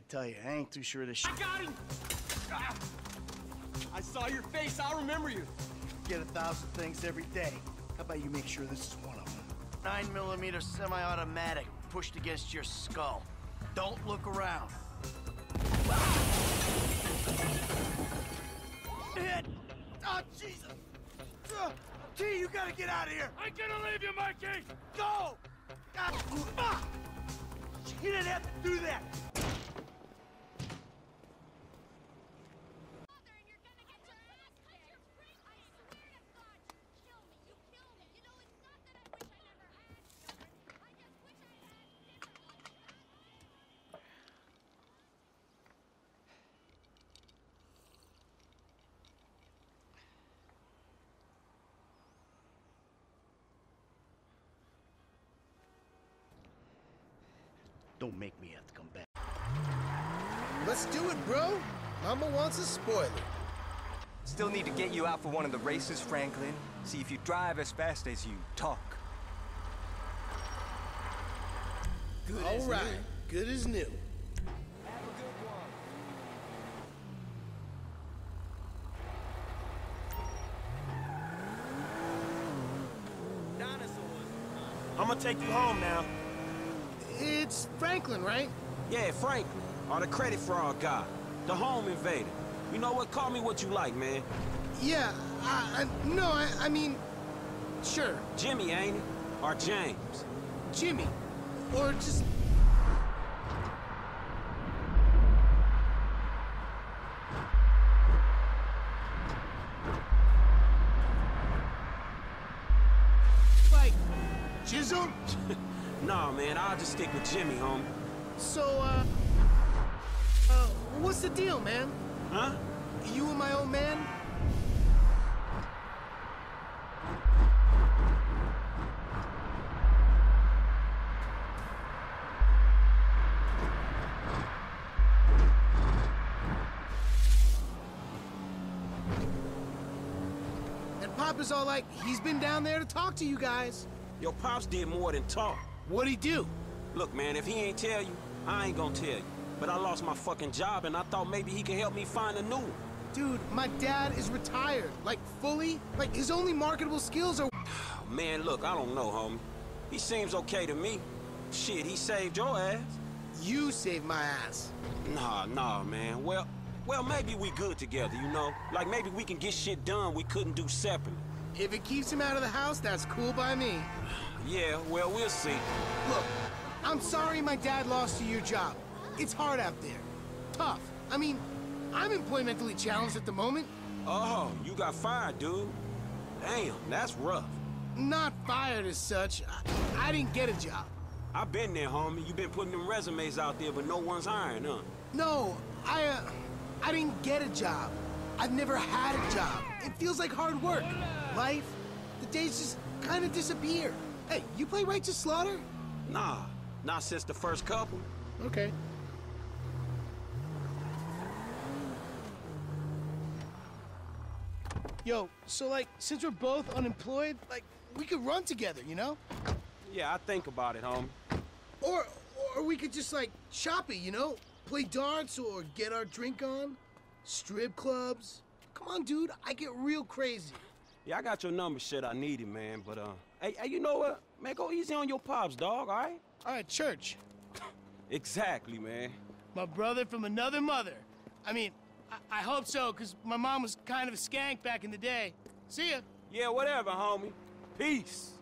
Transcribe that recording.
I tell you, I ain't too sure this shit. I got him! Ah! I saw your face, I'll remember you. get a thousand things every day. How about you make sure this is one of them? Nine millimeter semi-automatic pushed against your skull. Don't look around. Hit! Oh, Jesus! Uh, T, you gotta get out of here! I'm gonna leave you, Mikey! Go! Ah, fuck! You didn't have to do that! Father, and you're gonna get your ass kicked. I swear to God, you kill me. You kill me. You know, it's not that I wish I never had children. I just wish I had different ones. Don't make me have to come back. Let's do it, bro. Mama wants a spoiler. Still need to get you out for one of the races, Franklin. See if you drive as fast as you talk. Good All right, good as new. I'm gonna take you home now. It's Franklin, right? Yeah, Franklin, or the credit fraud guy, the home invader. You know what? Call me what you like, man. Yeah, I, I, no, I, I mean, sure, Jimmy, ain't it? Or James? Jimmy. Or just. Like, Jizzle? Nah, man, I'll just stick with Jimmy, homie. So, uh. Uh, what's the deal, man? Huh? You and my old man? And Papa's all like, he's been down there to talk to you guys. Your pops did more than talk. What'd he do? Look, man, if he ain't tell you, I ain't gonna tell you. But I lost my fucking job, and I thought maybe he could help me find a new one. Dude, my dad is retired. Like, fully. Like, his only marketable skills are. Man, look, I don't know, homie. He seems okay to me. Shit, he saved your ass. You saved my ass. Nah, nah, man. Well, well, maybe we good together, you know? Like, maybe we can get shit done we couldn't do separately. If it keeps him out of the house, that's cool by me. Yeah, well, we'll see. Look, I'm sorry my dad lost you your job. It's hard out there. Tough. I mean, I'm employmentally challenged at the moment. Oh, you got fired, dude. Damn, that's rough. Not fired as such. I, I didn't get a job. I've been there, homie. You've been putting them resumes out there, but no one's hiring, huh? No, I, uh, I didn't get a job. I've never had a job. It feels like hard work. Life, the days just kind of disappear. Hey, you play Righteous Slaughter? Nah, not since the first couple. Okay. Yo, so like, since we're both unemployed, like, we could run together, you know? Yeah, I think about it, homie. Or, or we could just like shop it, you know? Play darts or get our drink on. Strip clubs. Come on, dude, I get real crazy. Yeah, I got your number, shit. I need it, man. But uh, hey, hey, you know what? Man, go easy on your pops, dog. All right? All right, church. Exactly, man. My brother from another mother. I mean, I, I hope so, because my mom was kind of a skank back in the day. See ya. Yeah, whatever, homie. Peace.